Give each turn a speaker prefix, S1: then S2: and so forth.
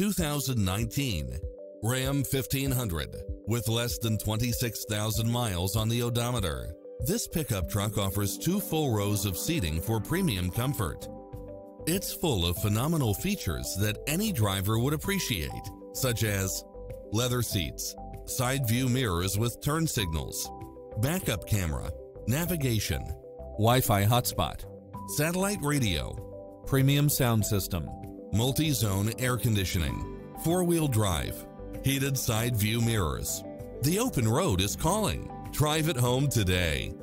S1: 2019 Ram 1500 with less than 26,000 miles on the odometer. This pickup truck offers two full rows of seating for premium comfort. It's full of phenomenal features that any driver would appreciate, such as leather seats, side view mirrors with turn signals, backup camera, navigation, Wi-Fi hotspot, satellite radio, premium sound system, multi-zone air conditioning, four-wheel drive, heated side view mirrors. The open road is calling. Drive it home today.